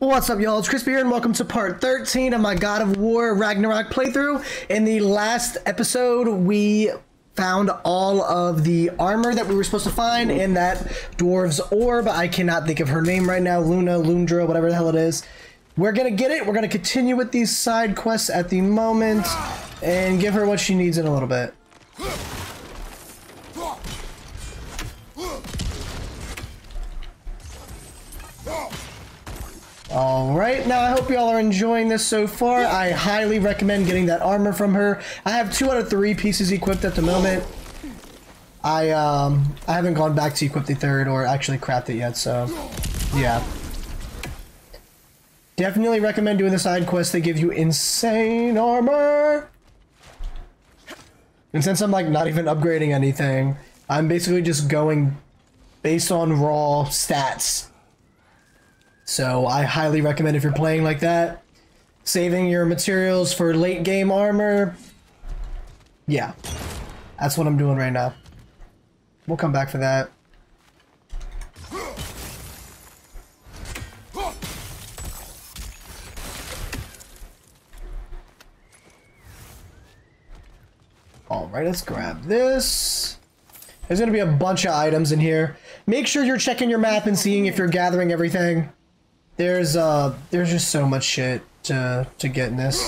What's up, y'all? It's Crispy here, and welcome to part 13 of my God of War Ragnarok playthrough. In the last episode, we found all of the armor that we were supposed to find in that dwarf's orb. I cannot think of her name right now. Luna, Lundra, whatever the hell it is. We're gonna get it. We're gonna continue with these side quests at the moment and give her what she needs in a little bit. Alright, now I hope y'all are enjoying this so far. I highly recommend getting that armor from her. I have two out of three pieces equipped at the moment. I um I haven't gone back to equip the third or actually craft it yet, so yeah. Definitely recommend doing the side quests. They give you insane armor. And since I'm like not even upgrading anything, I'm basically just going based on raw stats. So I highly recommend if you're playing like that, saving your materials for late game armor. Yeah, that's what I'm doing right now. We'll come back for that. Alright, let's grab this. There's gonna be a bunch of items in here. Make sure you're checking your map and seeing if you're gathering everything. There's uh there's just so much shit to to get in this.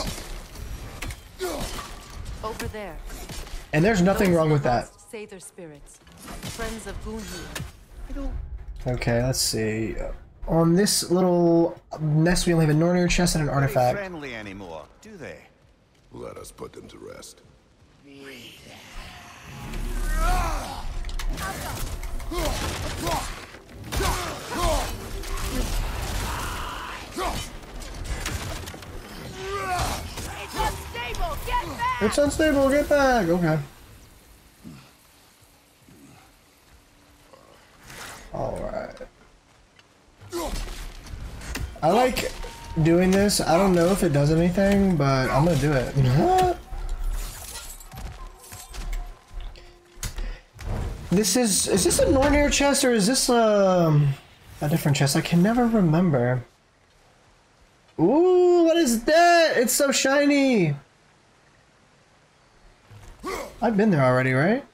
Over there. And there's nothing Those wrong with that. lost Say their spirits. Friends of Gunhi. Okay, let's see. On this little nest we only have a Nornir chest and an artifact. friendly anymore, do they? Let us put them to rest. It's unstable! Get back! Okay. Alright. I like doing this. I don't know if it does anything, but I'm gonna do it. this is is this a Nornir chest or is this um a different chest? I can never remember. Ooh, what is that? It's so shiny. I've been there already, right?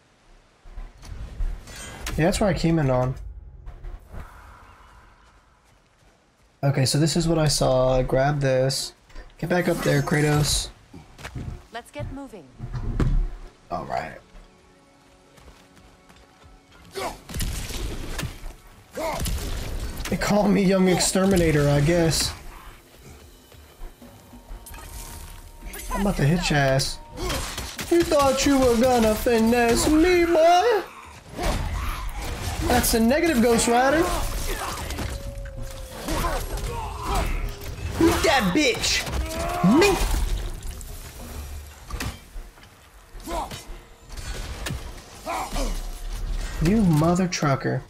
Yeah, that's where I came in on. Okay, so this is what I saw. I grabbed this. Get back up there, Kratos. Let's get moving. Alright. They call me Young Exterminator, I guess. I'm about to hit your ass. You thought you were gonna finesse me, boy? That's a negative Ghost Rider. Eat that bitch! Me! You mother trucker.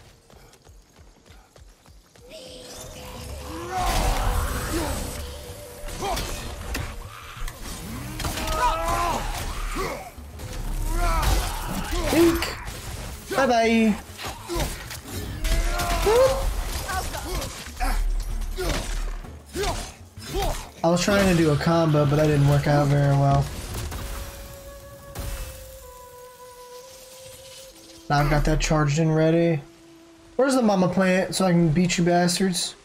Bye bye. I was trying to do a combo, but that didn't work out very well. Now I've got that charged and ready. Where's the mama plant so I can beat you bastards?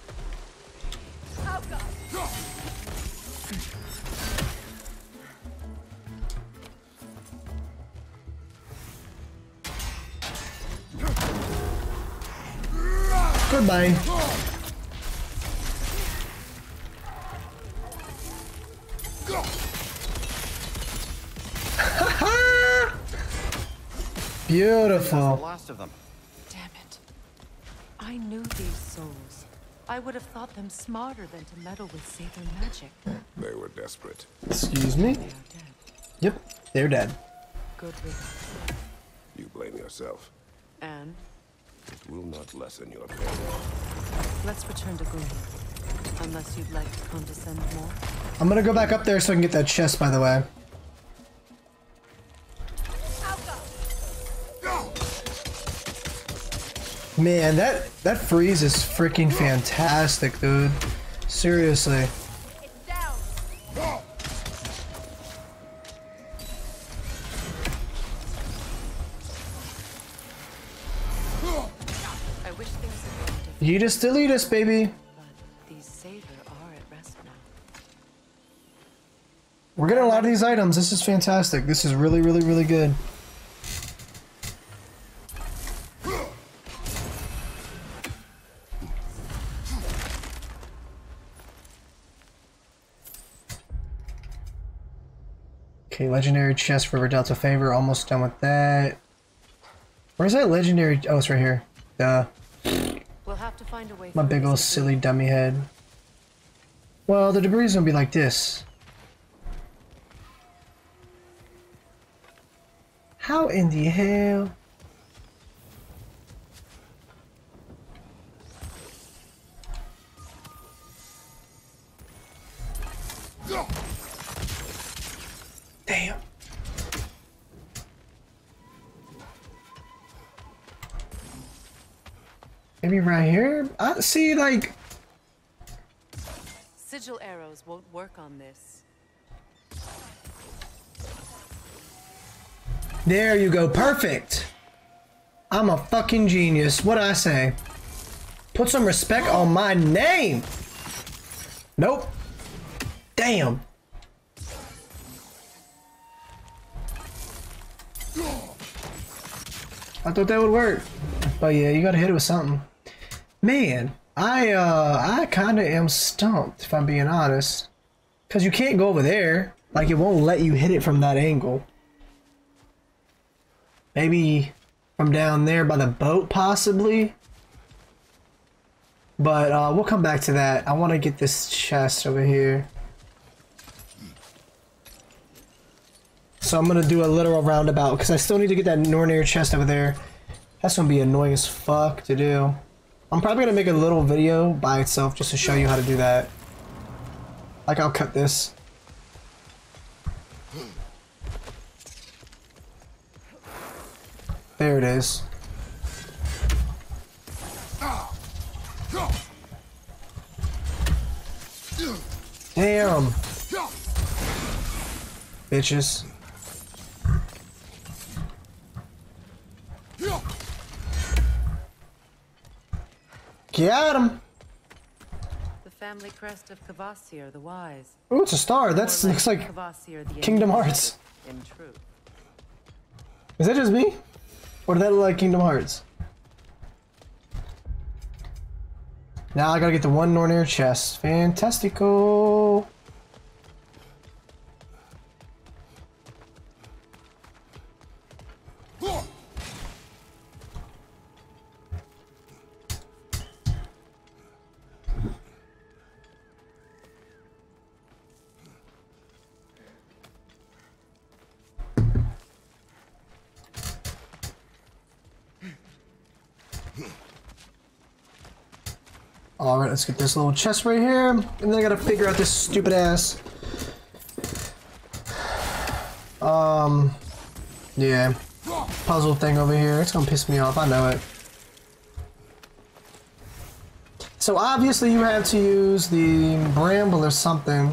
Beautiful. last of them. Damn it. I knew these souls. I would have thought them smarter than to meddle with Seiðr magic. They were desperate. Excuse me? They. Yep, they're dead. Good riddance. You blame yourself. And It will not lessen your pain. let's return to Gunhi. Unless you'd like to condescend more. I'm gonna go back up there so I can get that chest, by the way. Man, that that freeze is freaking fantastic, dude. Seriously. I wish things had You just delete us, baby. but these Saver are at rest now. We're getting a lot of these items. This is fantastic. This is really, really, really good. Okay, legendary chest for Delta Favor. Almost done with that. Where's that legendary? Oh, it's right here. Duh. We'll have to find a way. My big old silly dummy head. Well, the debris is gonna be like this. How in the hell? Maybe right here? I see, like, Sigil arrows won't work on this. There you go. Perfect. I'm a fucking genius. What I say? Put some respect on my name. Nope. Damn. I thought that would work. But yeah, you gotta hit it with something. Man, I uh I kinda am stumped if I'm being honest. Cause you can't go over there. Like it won't let you hit it from that angle. Maybe from down there by the boat, possibly. But uh, we'll come back to that. I want to get this chest over here. So I'm going to do a literal roundabout because I still need to get that Nornir chest over there. That's going to be annoying as fuck to do. I'm probably to make a little video by itself just to show you how to do that. Like I'll cut this. There it is. Damn. Bitches. Get him. The family crest of Kvasir the Wise. Ooh, it's a star. That looks like. Kvasir Kingdom Hearts. In truth. Is that just me? Or did that look like Kingdom Hearts? Now I gotta get the one Nornir chest. Fantastico. Let's get this little chest right here. And then I gotta figure out this stupid ass. Um, yeah. Puzzle thing over here. It's gonna piss me off, I know it. So obviously you have to use the bramble or something.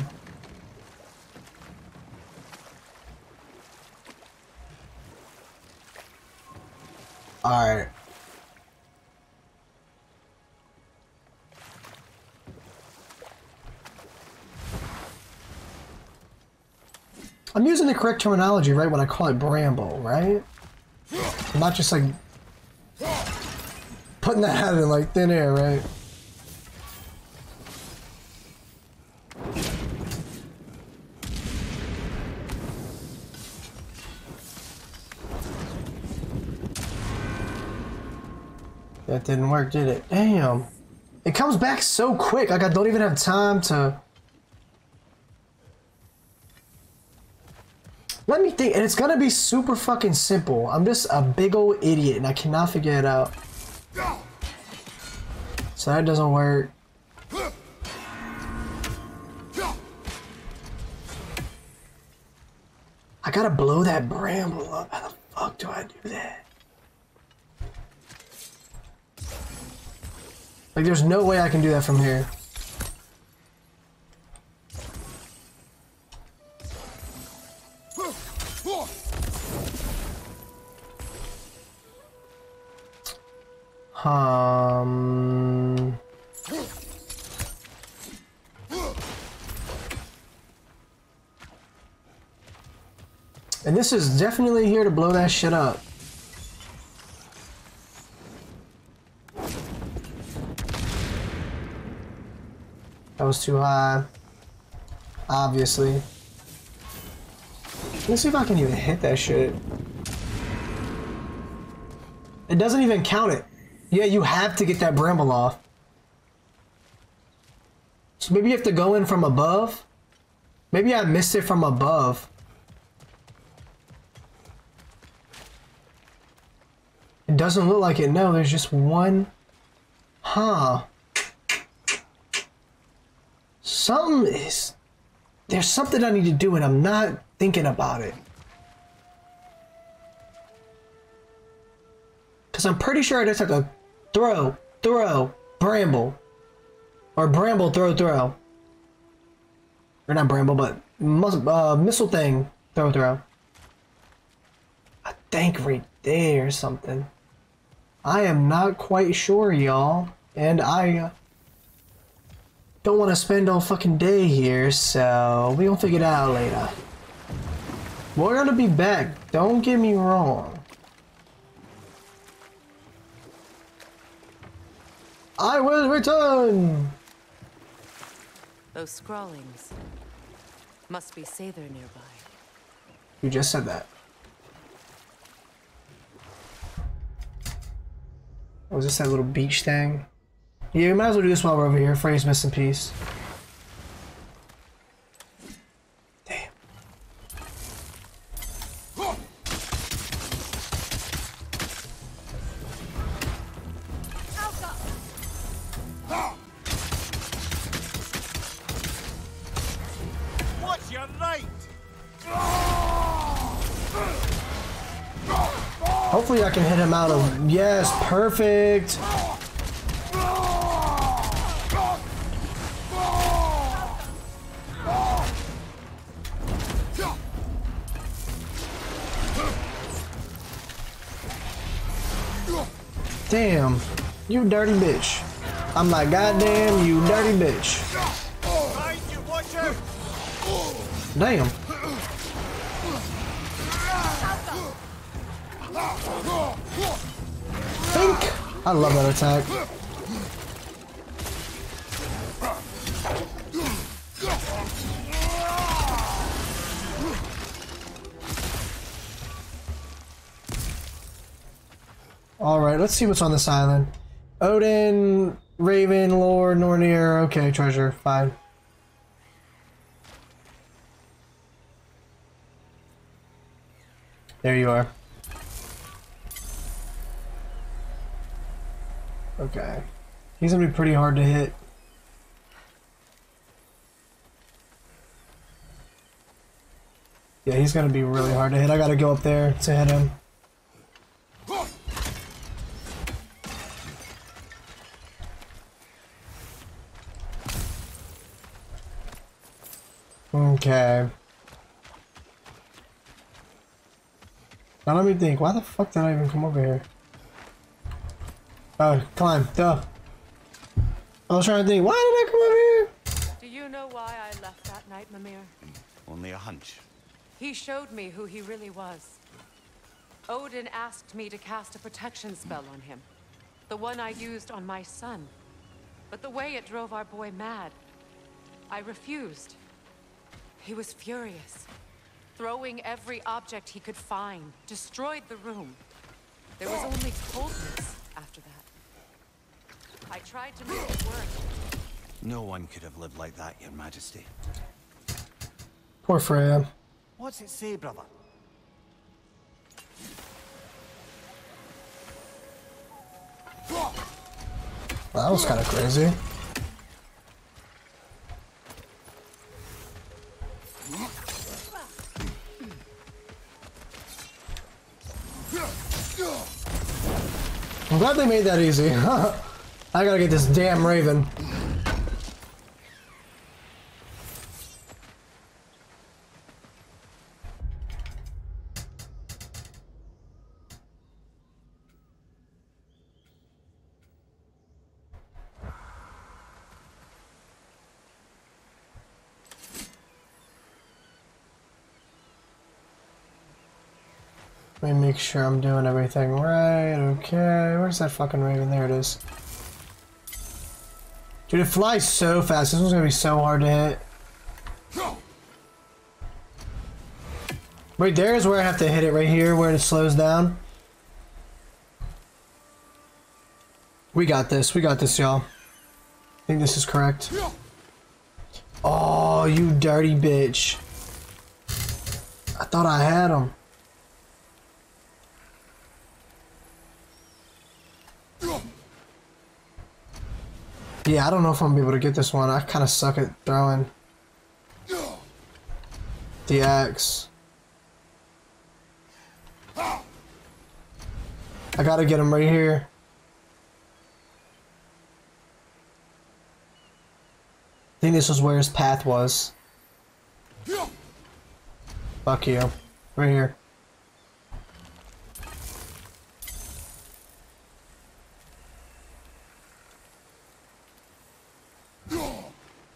Alright. I'm using the correct terminology, right, when I call it bramble, right? I'm not just like putting that out in like thin air, right? That didn't work, did it? Damn. It comes back so quick, like I don't even have time to... And it's gonna be super fucking simple. I'm just a big old idiot and I cannot figure it out. So that doesn't work. I gotta blow that bramble up. How the fuck do I do that? Like, there's no way I can do that from here. And this is definitely here to blow that shit up. That was too high. Obviously. Let's see if I can even hit that shit. It doesn't even count it. Yeah, you have to get that bramble off. So maybe you have to go in from above. Maybe I missed it from above. Doesn't look like it. No, there's just one. Huh. Something is. There's something I need to do and I'm not thinking about it. Because I'm pretty sure I just have to throw, throw, bramble. Or bramble, throw, throw. Or not bramble, but mus- uh, missile thing, throw, throw. I think right there or something. I am not quite sure, y'all. And I don't want to spend all fucking day here, so we gonna figure it out later. We're gonna be back, don't get me wrong. I will return! Those scrawlings. Must be Seiðr nearby. You just said that. Was this that little beach thing? Yeah, we might as well do this while we're over here. Frey's missing piece. Damn. Hopefully I can hit him out of... Yes, perfect! Damn, you dirty bitch. I'm like, goddamn, you dirty bitch. Damn. I love that attack. Alright, let's see what's on this island. Odin, Raven, Lord, Nornir. Okay, treasure. Fine. There you are. Okay. He's gonna be pretty hard to hit. Yeah, he's gonna be really hard to hit. I gotta go up there to hit him. Okay. Now let me think. Why the fuck did I even come over here? Oh, climb. Duh. I was trying to think. Why did I come over here? Do you know why I left that night, Mimir? Only a hunch. He showed me who he really was. Odin asked me to cast a protection spell on him. The one I used on my son. But the way it drove our boy mad, I refused. He was furious. Throwing every object he could find, destroyed the room. There was only coldness after that. I tried to make it work. No one could have lived like that, Your Majesty. Poor Freya. What's it say, brother? That was kind of crazy. I'm glad they made that easy. I gotta get this damn raven. Let me make sure I'm doing everything right. Okay, where's that fucking raven? There it is. Dude, it flies so fast. This one's gonna be so hard to hit. Wait, there's where I have to hit it right here, where it slows down. We got this. We got this, y'all. I think this is correct. Oh, you dirty bitch. I thought I had him. Yeah, I don't know if I'm gonna be able to get this one. I kind of suck at throwing. The axe. I gotta get him right here. I think this was where his path was. Fuck you. Right here.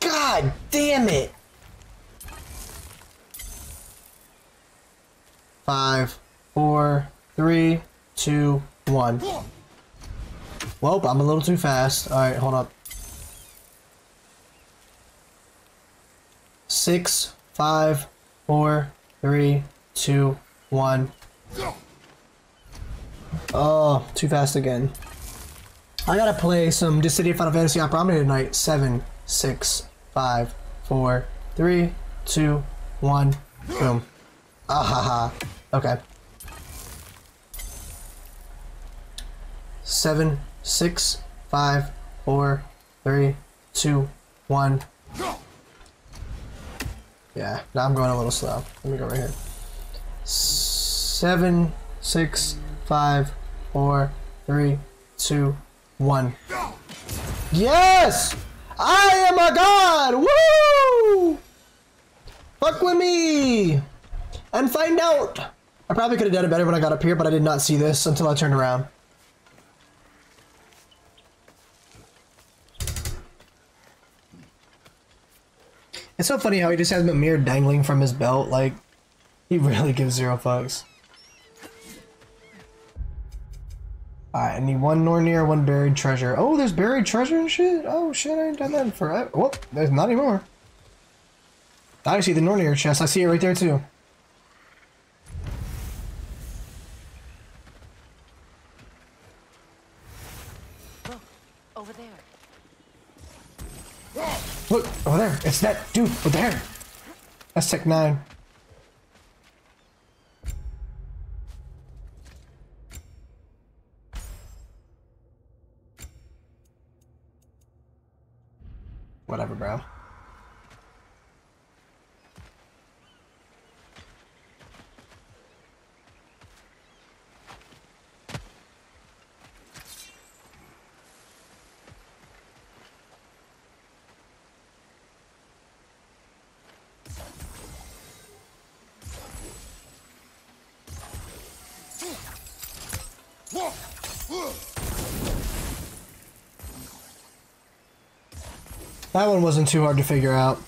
God damn it! Five, four, three, Well, I'm a little too fast. Alright, hold up. Six, five, four, three, two, one. Oh, too fast again. I gotta play some Dissidia Final Fantasy Opera tonight. Seven, six, five, four, three, two, one. Boom. Ah ha ha. Okay. Seven, six, five, four, three, two, one. Yeah, now I'm going a little slow. Let me go right here. Seven, six, five, four, three, two, one. Yes! I am a god! Woo! Fuck with me! And find out! I probably could have done it better when I got up here, but I did not see this until I turned around. It's so funny how he just has Mimir dangling from his belt, like, he really gives zero fucks. Alright, I need one Nornir, one buried treasure. Oh, there's buried treasure and shit? Oh shit, I ain't done that in forever. Well, there's not anymore. I see the Nornir chest. I see it right there too. Look, over there. Look, over there. It's that dude over there. That's Tech 9. Whatever, bro. That one wasn't too hard to figure out.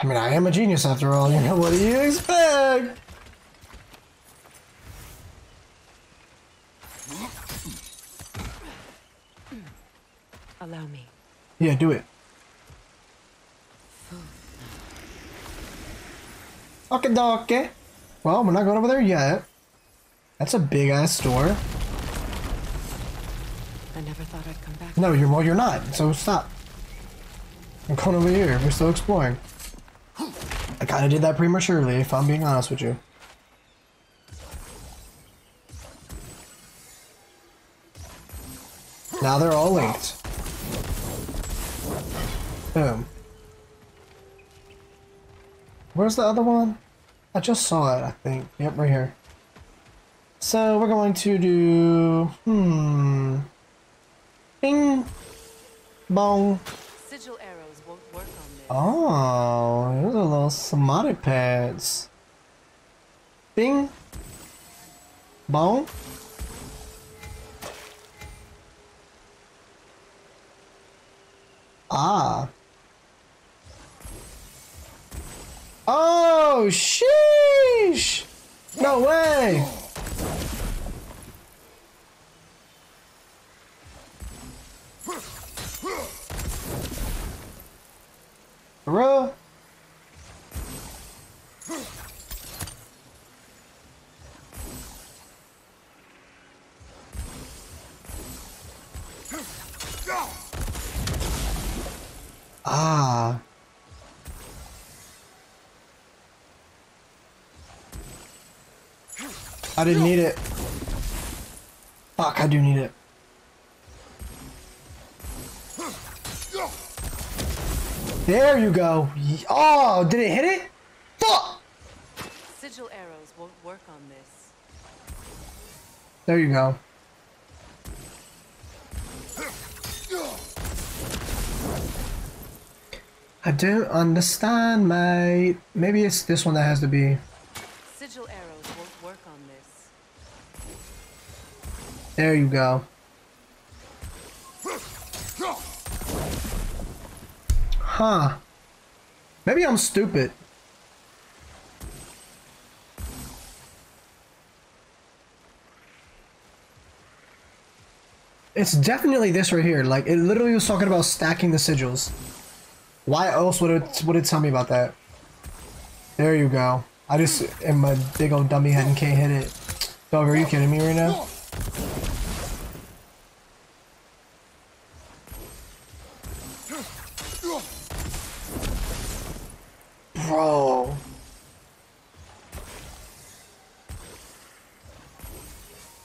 I mean, I am a genius after all. You know what do you expect? Allow me. Yeah, do it. Okay, dokie. Well, we're not going over there yet. That's a big ass store. I never thought I'd come back. No, you're well, you're not. So stop. I'm going over here. We're still exploring. I kind of did that prematurely, if I'm being honest with you. Now they're all linked. Boom. Where's the other one? I just saw it, I think. Yep, right here. So we're going to do... Hmm... Bing! Bong! Sigil arrows won't work on this. Oh, those are little somatic pads. Bing. Bong. Ah. Oh, sheesh! No way! Bruh. Ah. I didn't need it. Fuck, I do need it. There you go. Oh, did it hit it? Fuck! Sigil arrows won't work on this. There you go. I don't understand, mate. Maybe it's this one that has to be. Sigil arrows won't work on this. There you go. Huh. Maybe I'm stupid. It's definitely this right here. Like, it literally was talking about stacking the sigils. Why else would it, would it tell me about that? There you go. I just am a big old dummy head and can't hit it. Dog, are you kidding me right now? Bro.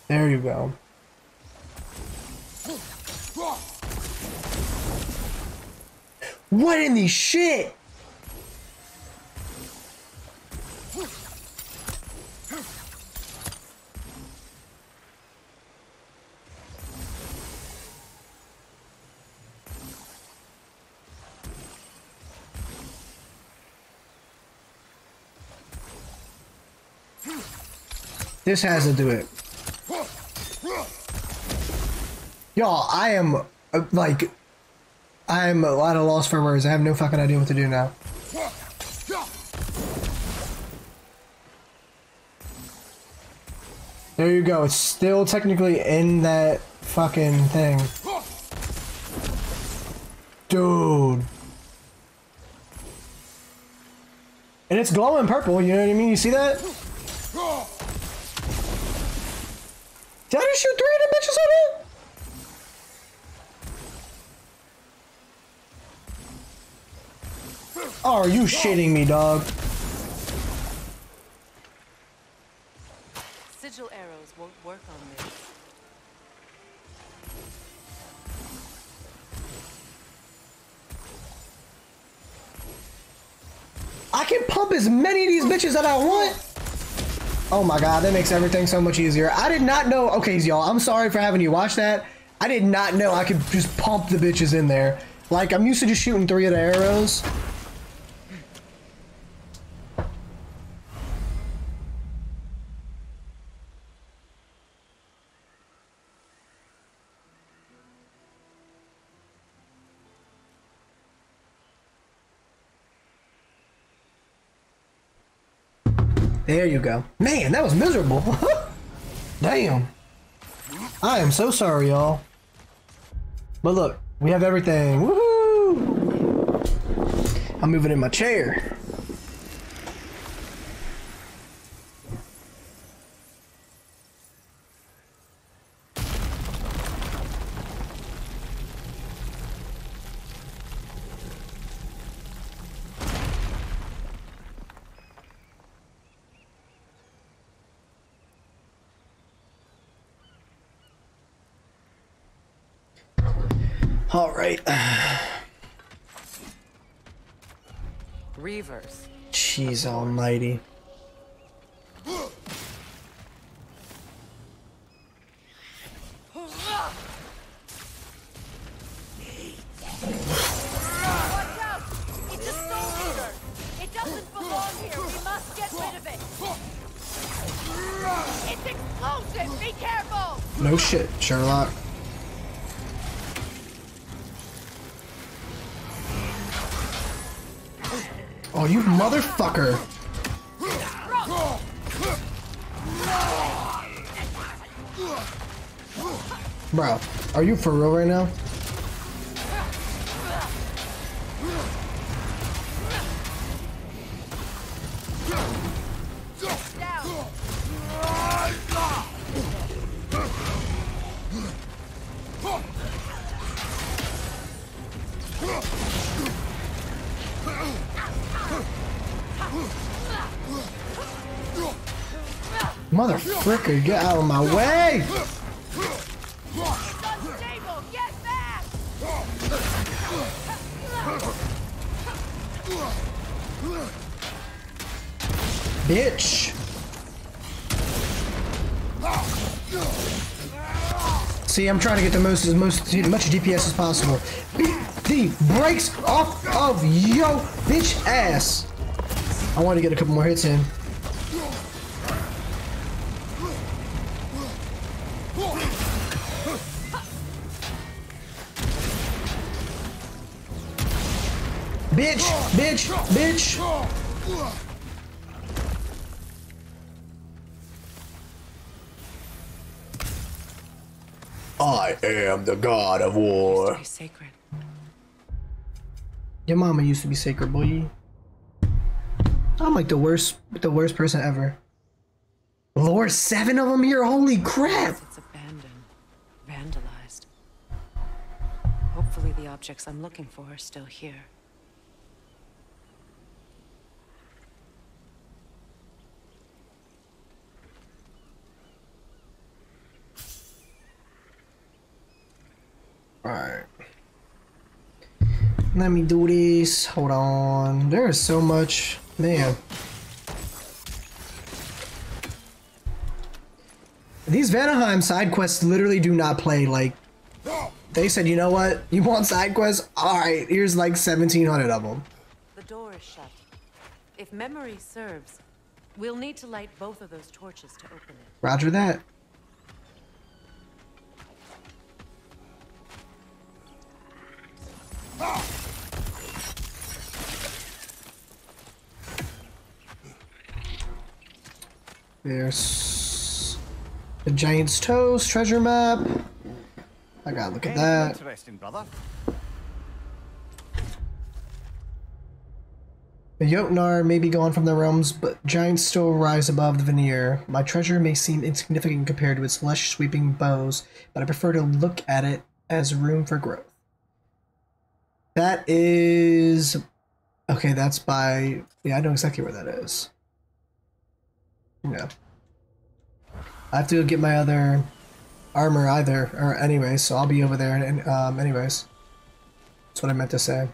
There you go. What in the shit? This has to do it. Y'all, I am uh, like, I am at a lot of lost for words. I have no fucking idea what to do now. There you go. It's still technically in that fucking thing. Dude. And it's glowing purple, you know what I mean? You see that? Did I just shoot three of them bitches on it? Oh, are you shitting me, dog? Sigil arrows won't work on this. I can pump as many of these bitches that I want. Oh my god, that makes everything so much easier. I did not know. Okay, y'all, I'm sorry for having you watch that. I did not know I could just pump the bitches in there. Like, I'm used to just shooting three of the arrows. There you go. Man, that was miserable. Damn. I am so sorry, y'all. But look, we have everything. Woohoo! I'm moving in my chair. All right. Reavers. Jeez almighty. Watch out! It's a soul eater! It doesn't belong here! We must get rid of it! It's explosive! almighty. careful! No shit, Sherlock. you motherfucker! Bro, are you for real right now? Motherfricker, get out of my way! Bitch! See, I'm trying to get the most as most much DPS as possible. Beat the brakes off of yo bitch ass. I want to get a couple more hits in. Bitch, bitch, bitch. I am the god of war. Sacred. Your mama used to be sacred, boy. I'm like the worst, the worst person ever. Lord, seven of them here. Holy crap! It's abandoned, vandalized. Hopefully, the objects I'm looking for are still here. Let me do this. Hold on. There is so much. Man. These Vanaheim side quests literally do not play like. They said, you know what? You want side quests? Alright, here's like 1,700 of them. The door is shut. If memory serves, we'll need to light both of those torches to open it. Roger that. There's the Giant's Toes treasure map. I gotta look at that. interesting, brother? The Jotnar may be gone from the realms, but giants still rise above the veneer. My treasure may seem insignificant compared to its lush sweeping bows, but I prefer to look at it as room for growth. That is. Okay, that's by. Yeah, I know exactly where that is. Yeah. I have to go get my other armor either, or anyway, so I'll be over there, and um, anyways. That's what I meant to say.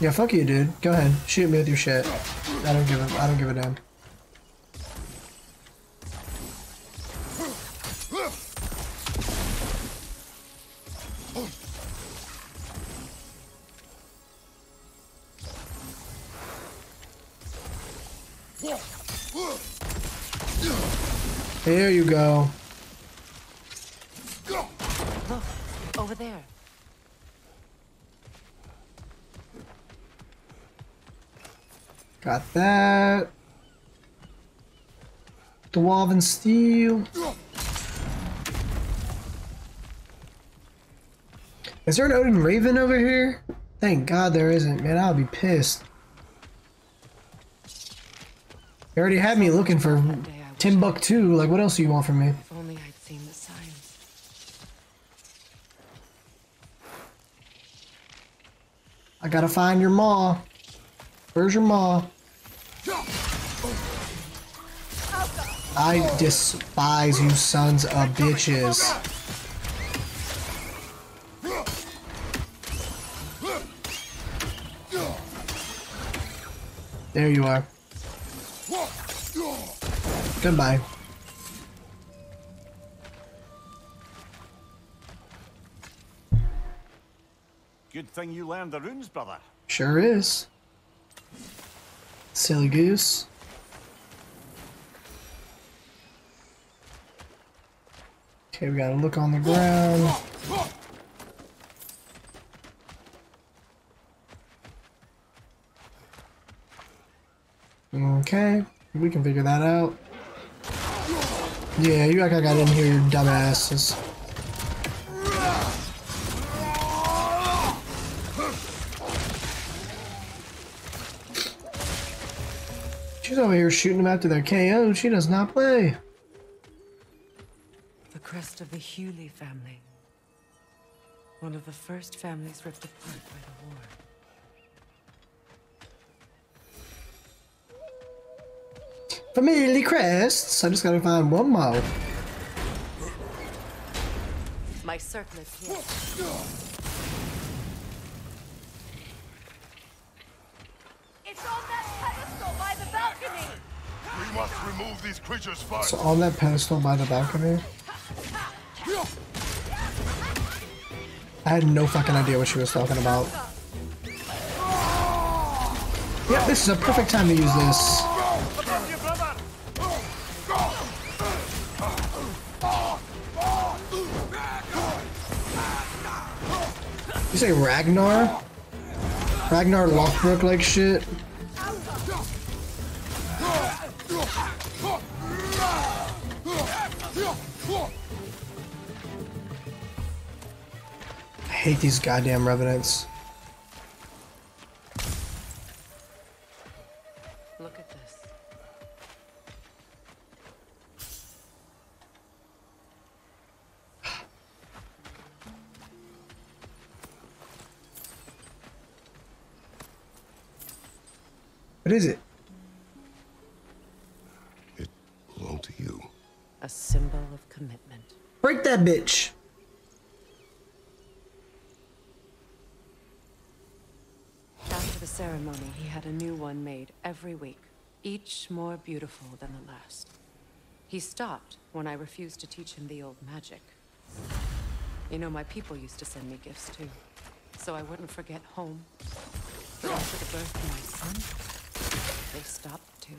Yeah, fuck you, dude. Go ahead, shoot me with your shit. I don't give a. I don't give a damn. There you go. Look, over there. Got that. Dwarven steel. Is there an Odin Raven over here? Thank God there isn't, man. I'll be pissed. You already had me looking for Timbuktu. Like, what else do you want from me? If only I'd seen the signs. I gotta find your maw. Where's your maw? I despise you sons of bitches. There you are. Goodbye. Good thing you learned the runes, brother. Sure is. Silly goose. Okay, we gotta look on the ground. Okay, we can figure that out. Yeah, you like I didn't hear your dumbasses. She's over here shooting them after their KO. She does not play. The crest of the Hewley family. One of the first families ripped apart by the war. Family crests. I just gotta find one more. My circlet here. It's on that pedestal by the balcony! We must remove these creatures first. So on that pedestal by the balcony. I had no fucking idea what she was talking about. Yep, this is a perfect time to use this. Say Ragnar? Ragnar Lothbrok like shit? I hate these goddamn revenants. What is it? It belonged to you. A symbol of commitment. Break that bitch! After the ceremony, he had a new one made every week, each more beautiful than the last. He stopped when I refused to teach him the old magic. You know, my people used to send me gifts too, so I wouldn't forget home. But after the birth of my son, they stopped too.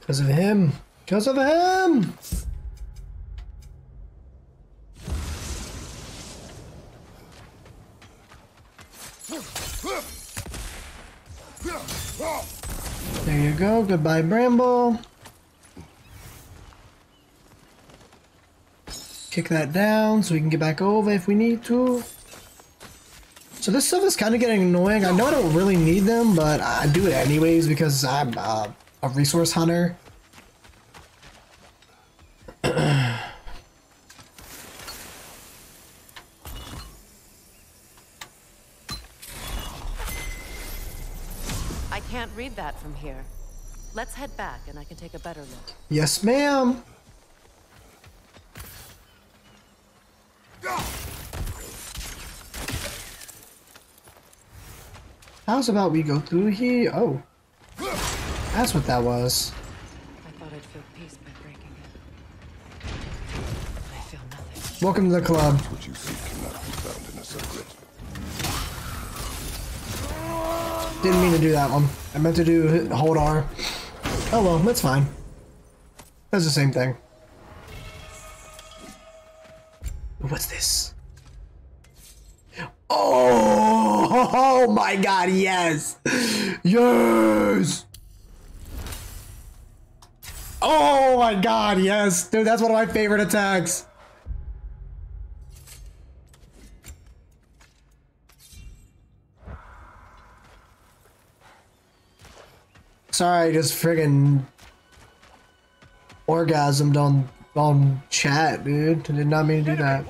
Because of him. Because of him! There you go. Goodbye, Bramble. Kick that down so we can get back over if we need to. So this stuff is kind of getting annoying. I know I don't really need them, but I do it anyways because I'm uh, a resource hunter. I can't read that from here. Let's head back and I can take a better look. Yes, ma'am. How's about we go through here? Oh. That's what that was. I thought I'd feel peace by breaking it. I feel nothing. Welcome to the club. What you seek cannot be found in a circlet. Didn't mean to do that one. I meant to do hold R. Oh well, that's fine. That's the same thing. My god, yes! Yes! Oh my god, yes! Dude, that's one of my favorite attacks. Sorry, I just friggin' orgasmed on on chat, dude. I did not mean to do that.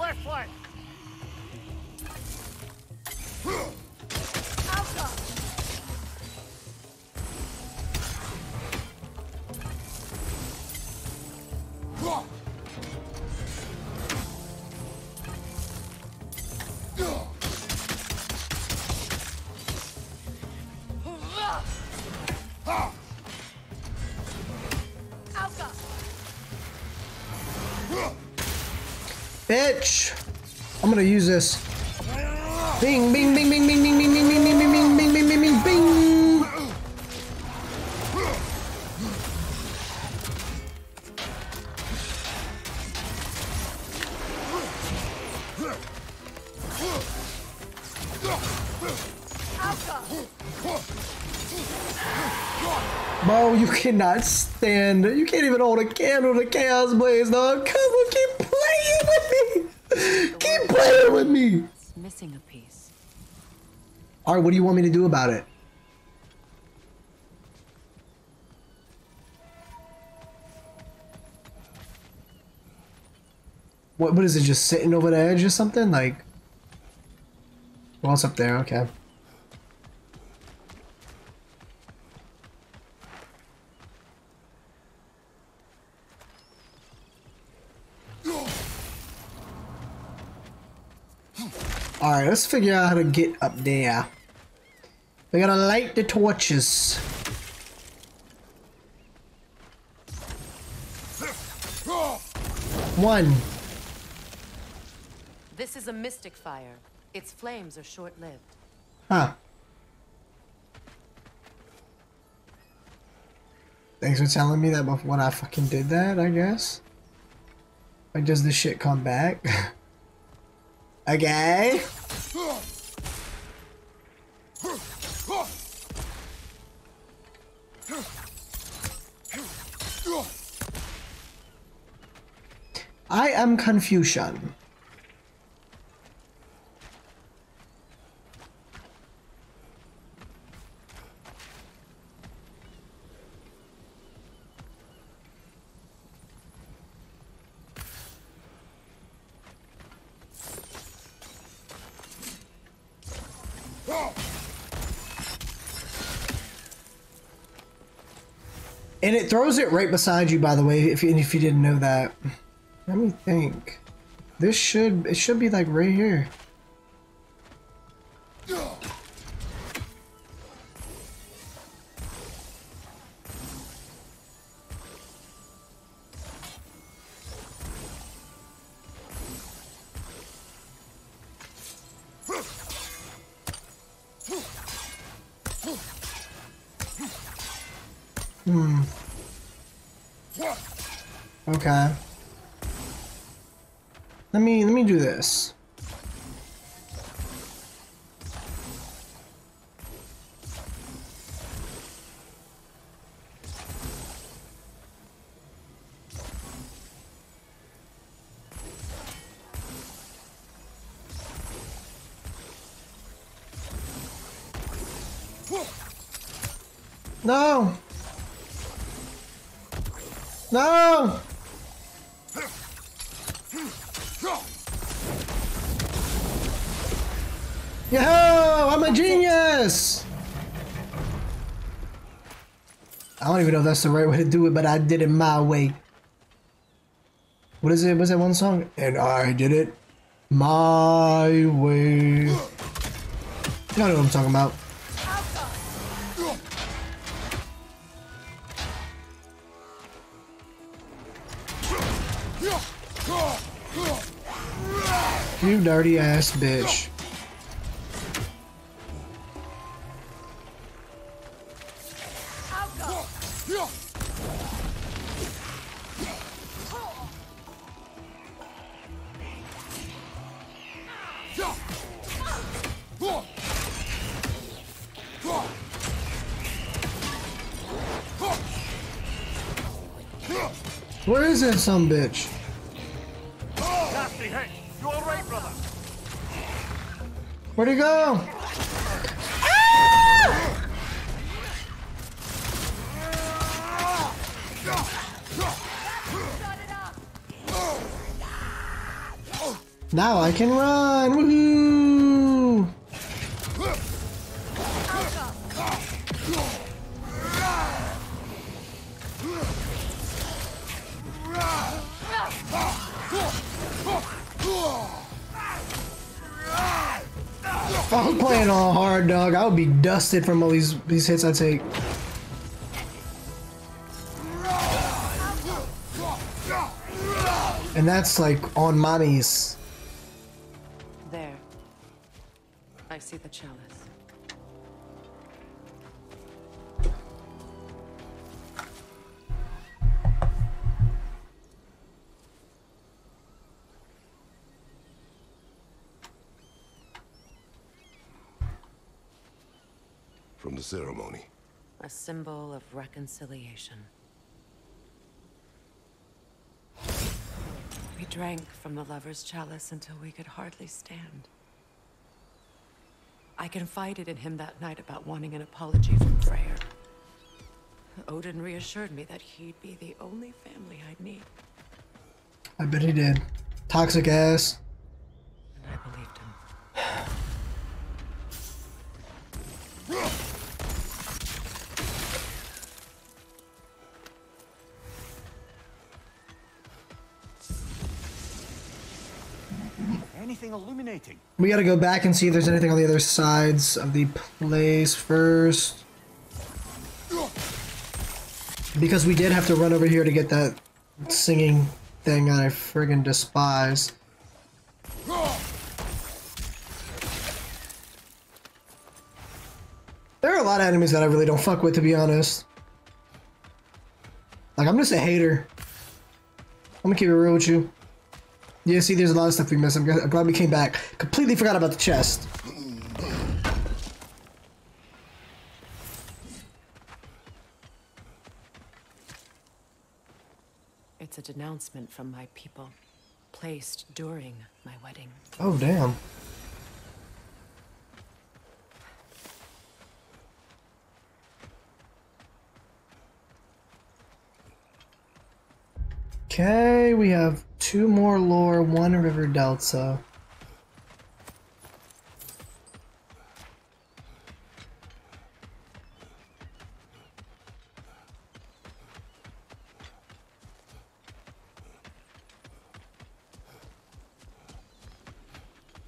Bro, you cannot stand. You can't even hold a candle to Chaos Blaze, dog. Come on, keep playing with me. Keep playing with me. It's missing a piece. All right, what do you want me to do about it? What, what is it, just sitting over the edge or something? Like, well, it's up there, okay. Alright, let's figure out how to get up there. We gotta light the torches. One. This is a mystic fire. Its flames are short-lived. Huh. Thanks for telling me that before when I fucking did that, I guess. Like, does this shit come back? okay. I am Confucian. And it throws it right beside you, by the way, if you, if you didn't know that. Let me think. This should, it should be like right here. That's the right way to do it, but I did it my way. What is it? What's that one song? And I did it my way. Y'all know what I'm talking about. You dirty ass bitch. Where is that some bitch? Nasty hit. You all right, brother? Where'd he go? Now I can run! Woohoo! If I was playing on hard, dog, I would be dusted from all these these hits I take. And that's like on. There. Of reconciliation. We drank from the lover's chalice until we could hardly stand. I confided in him that night about wanting an apology from Freyr. Odin reassured me that he'd be the only family I'd need, I bet he did. Toxic ass. and I believed him. Anything illuminating? We gotta go back and see if there's anything on the other sides of the place first. Because we did have to run over here to get that singing thing I friggin' despise. There are a lot of enemies that I really don't fuck with, to be honest. Like, I'm just a hater. I'm gonna keep it real with you. Yeah, see, there's a lot of stuff we missed. I'm, glad- we came back. Completely forgot about the chest. It's a denouncement from my people, placed during my wedding. Oh, damn. Okay, we have two more lore, one river delta.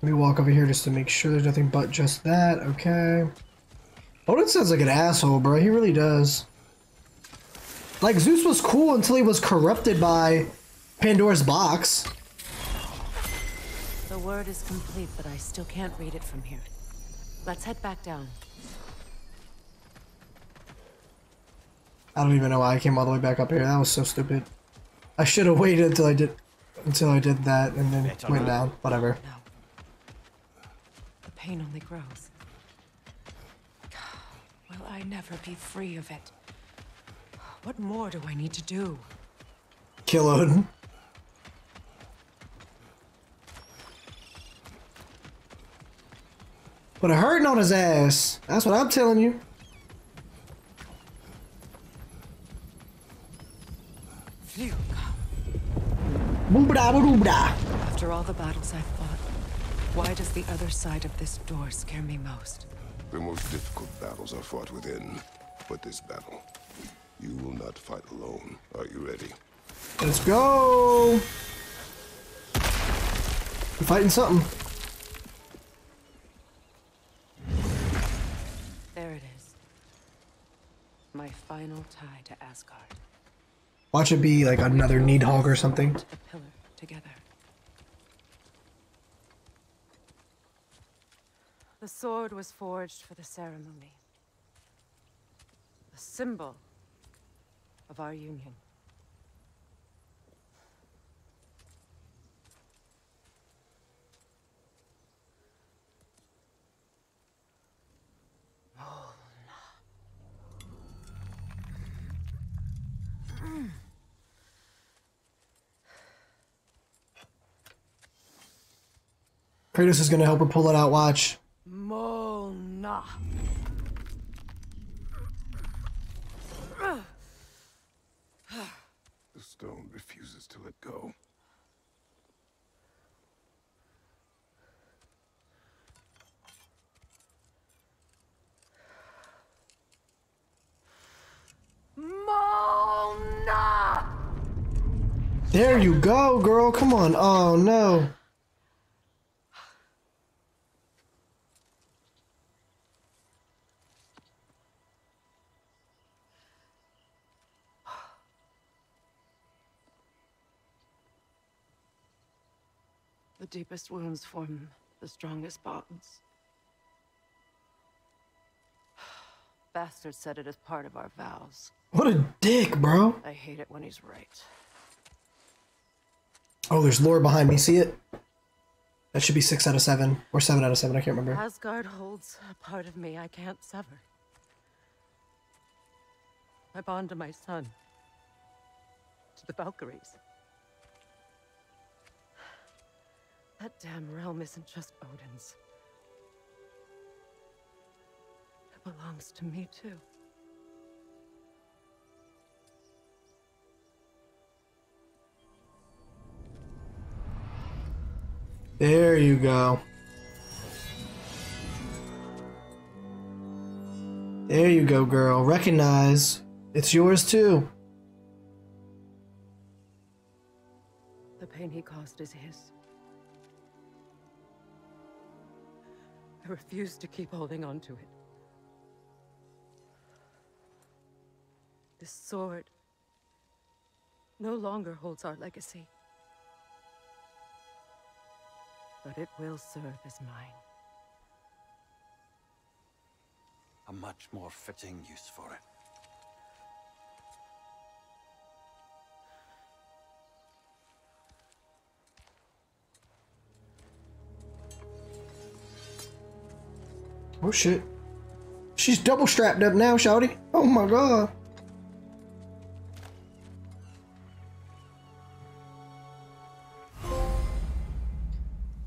Let me walk over here just to make sure there's nothing but just that. Okay. Odin sounds like an asshole, bro. He really does. Like, Zeus was cool until he was corrupted by Pandora's box. The word is complete, but I still can't read it from here. Let's head back down. I don't even know why I came all the way back up here. That was so stupid. I should have waited until I did until I did that and then Better went not. down. Whatever. No. The pain only grows. Will I never be free of it? What more do I need to do? Kill Odin. Put a hurting on his ass. That's what I'm telling you. Phew. Boobada boobada. After all the battles I've fought, why does the other side of this door scare me most? The most difficult battles are fought within. But this battle, you will not fight alone. Are you ready? Let's go. We're fighting something. There it is. My final tie to Asgard. Watch it be like another Nidhogg or something. The pillar together. The sword was forged for the ceremony. The symbol of our union. Kratos is gonna help her pull it out. Watch. Mona. The stone refuses to let go. Mona! There you go, girl. Come on. Oh no. The deepest wounds form the strongest bonds. Bastard said it as part of our vows. What a dick, bro. I hate it when he's right. Oh, there's lore behind me. See it? That should be six out of seven or seven out of seven. I can't remember. Asgard holds a part of me I can't sever. I bond to my son. To the Valkyries. That damn realm isn't just Odin's. It belongs to me too. There you go. There you go, girl. Recognize it's yours too. The pain he caused is his. I refuse to keep holding on to it. This sword no longer holds our legacy. But it will serve as mine. A much more fitting use for it. Oh shit. She's double strapped up now, Shouty. Oh my god.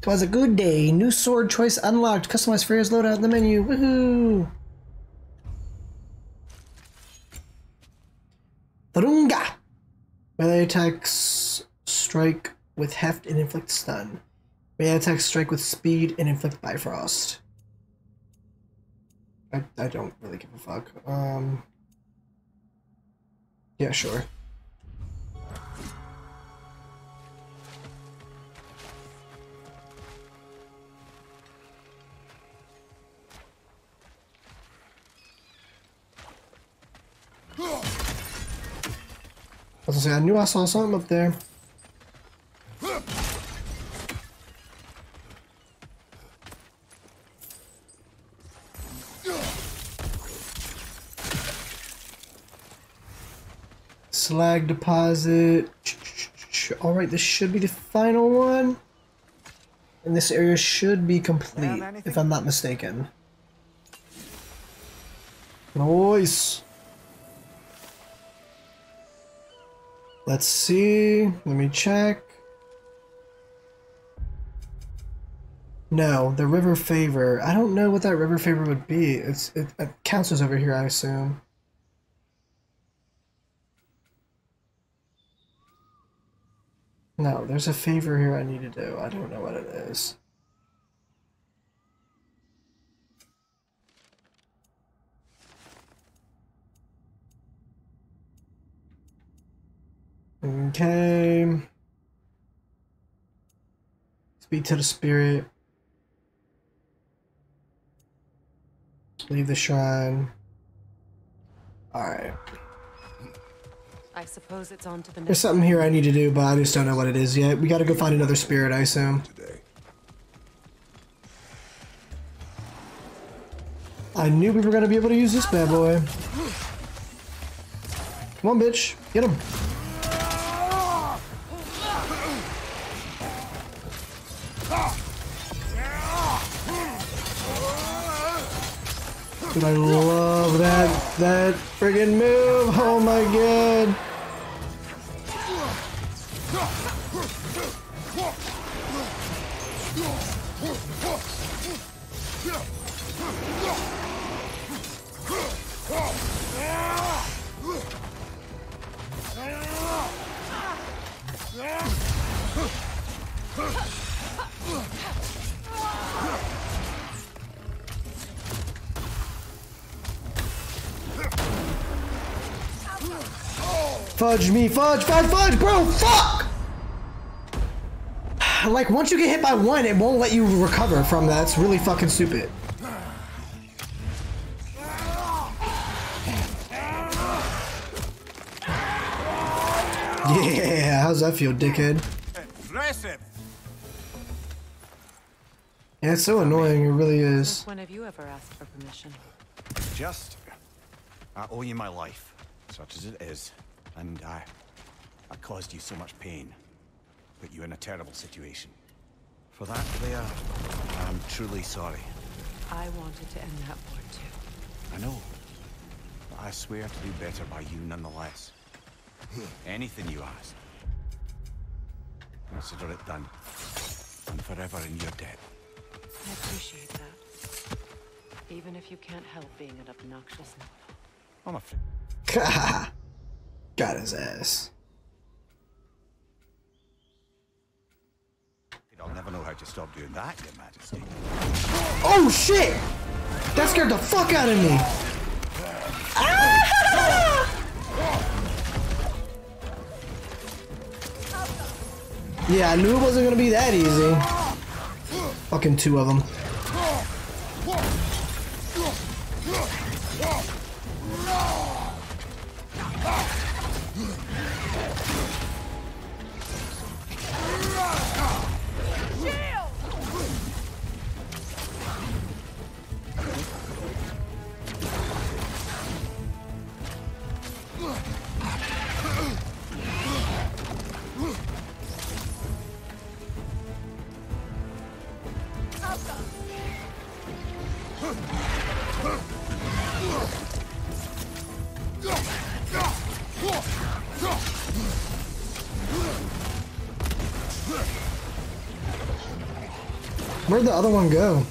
Twas a good day. New sword choice unlocked. Customized Freya's loadout in the menu. Woohoo! Thurunga! Melee attacks strike with heft and inflict stun. Melee attacks strike with speed and inflict Bifrost. I, I don't really give a fuck. Um. Yeah, sure. Was say, I knew I saw something up there. Slag deposit. Alright, this should be the final one. And this area should be complete, if I'm not mistaken. Nice. Let's see. Let me check. No, the river favor. I don't know what that river favor would be. It's it, it counts as over here, I assume. No, there's a favor here I need to do. I don't know what it is. Okay. Speak to the spirit. Leave the shrine. Alright. I suppose it's on to the There's something here I need to do, but I just don't know what it is yet. We gotta go find another spirit, I assume. I knew we were gonna be able to use this bad boy. Come on, bitch. Get him. I love that that friggin' move. Oh my god. Fudge me, fudge, fudge, fudge, bro, fuck! Like, once you get hit by one, it won't let you recover from that. It's really fucking stupid. Yeah, how's that feel, dickhead? Impressive. Yeah, it's so annoying, it really is. When have you ever asked for permission? Just, I owe you my life, such as it is, and I, I caused you so much pain, put you in a terrible situation. For that, Leia, I'm truly sorry. I wanted to end that war too. I know. I swear to do better by you nonetheless. Anything you ask. Consider it done. I'm forever in your debt. I appreciate that. Even if you can't help being an obnoxious I'm a friend. Got his ass. I'll never know how to stop doing that, Your Majesty. Oh shit! That scared the fuck out of me. Ah! Yeah, I knew it wasn't gonna be that easy. Fucking two of them. Where'd the other one go?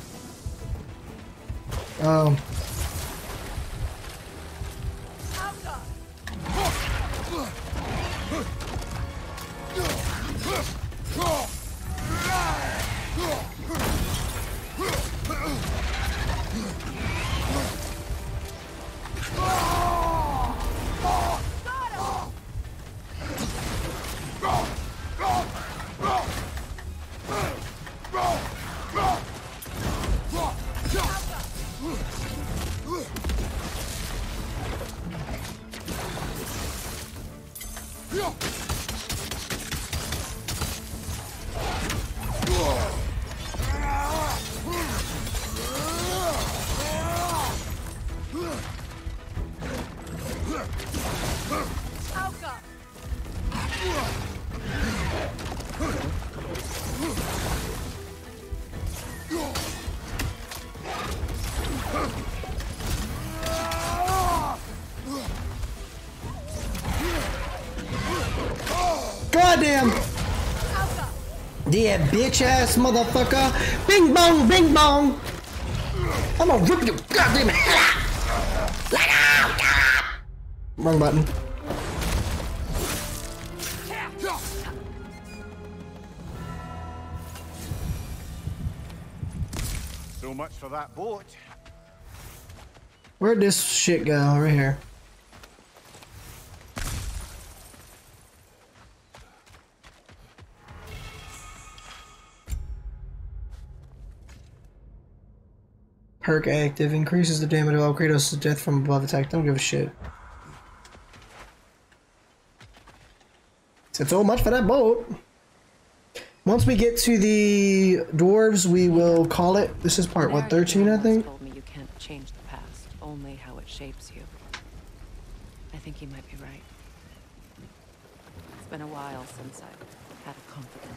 Yeah, bitch ass motherfucker! Bing bong, bing bong! I'm gonna rip your goddamn head out! Let out! Wrong button. So much for that boat. Where'd this shit go? Right here. Perk active increases the damage of all Kratos' death from above attack. Don't give a shit. Said so much for that boat. Once we get to the dwarves, we will call it. This is part what 13, I think. Told me you can't change the past, only how it shapes you. I think he might be right. It's been a while since I've had a confidant.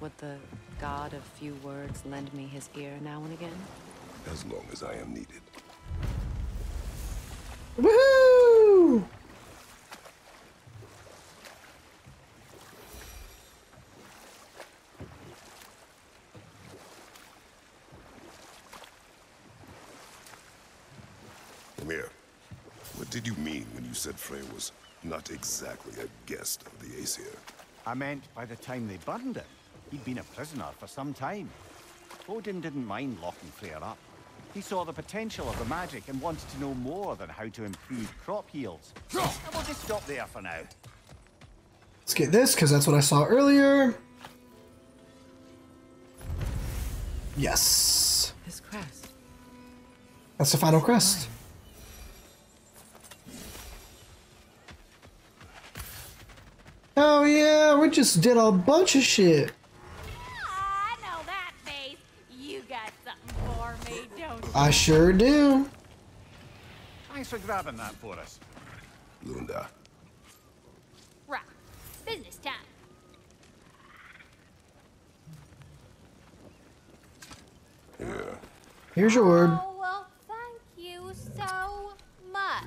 Would the god of few words lend me his ear now and again? As long as I am needed. Woohoo! Mimir, what did you mean when you said Freyr was not exactly a guest of the Aesir? I meant by the time they burned him, he'd been a prisoner for some time. Odin didn't mind locking Freyr up. He saw the potential of the magic and wanted to know more than how to improve crop yields. And we'll just stop there for now. Let's get this, because that's what I saw earlier. Yes. His crest. That's the final crest. Oh yeah, we just did a bunch of shit. I sure do. Thanks for grabbing that for us. Lunda. Right. Business time. Yeah. Here's your word. Oh, well, thank you so much.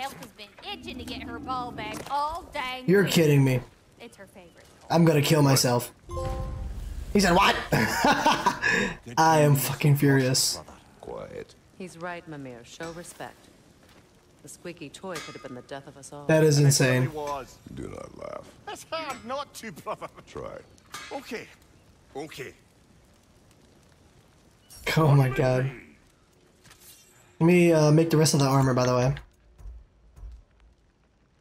Elka's been itching to get her ball back all day. You're kidding me. It's her favorite. I'm gonna kill myself. He said, what? I am fucking furious. Quiet. He's right, Mimir. Show respect. The squeaky toy could have been the death of us all. That is insane. was. Do not laugh. That's hard not to, brother. Try. Okay. Okay. Oh my god. Let me uh, make the rest of the armor, by the way.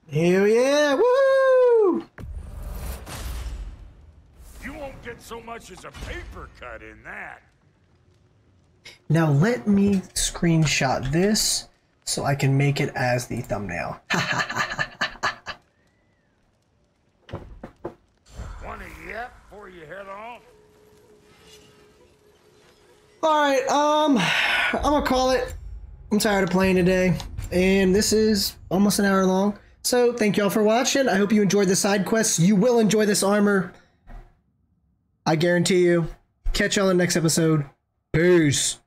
Hell yeah! Woo! You won't get so much as a paper cut in that. Now let me screenshot this so I can make it as the thumbnail. Want to yet before you head off? Alright, um, I'm gonna call it. I'm tired of playing today, and this is almost an hour long. So, thank y'all for watching. I hope you enjoyed the side quests. You will enjoy this armor. I guarantee you. Catch y'all in the next episode. Peace.